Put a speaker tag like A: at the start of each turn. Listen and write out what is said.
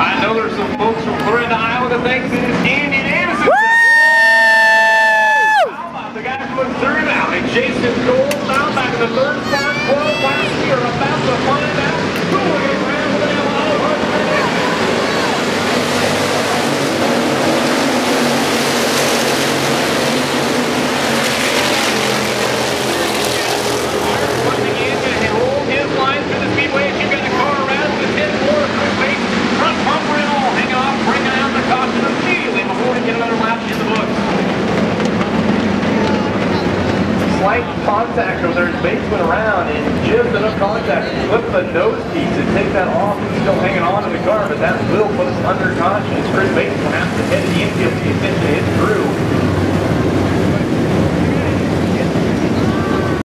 A: I know there's some folks from Clarinda, Iowa that thinks it is Andy Anderson. How about the guy from Missouri Valley, Jason Gold, now back in the third Slight contact over as Bates went around and just enough contact to flip the nose piece and take that off. He's still hanging on to the car, but that will put us under as Chris Bates will have to head to the infield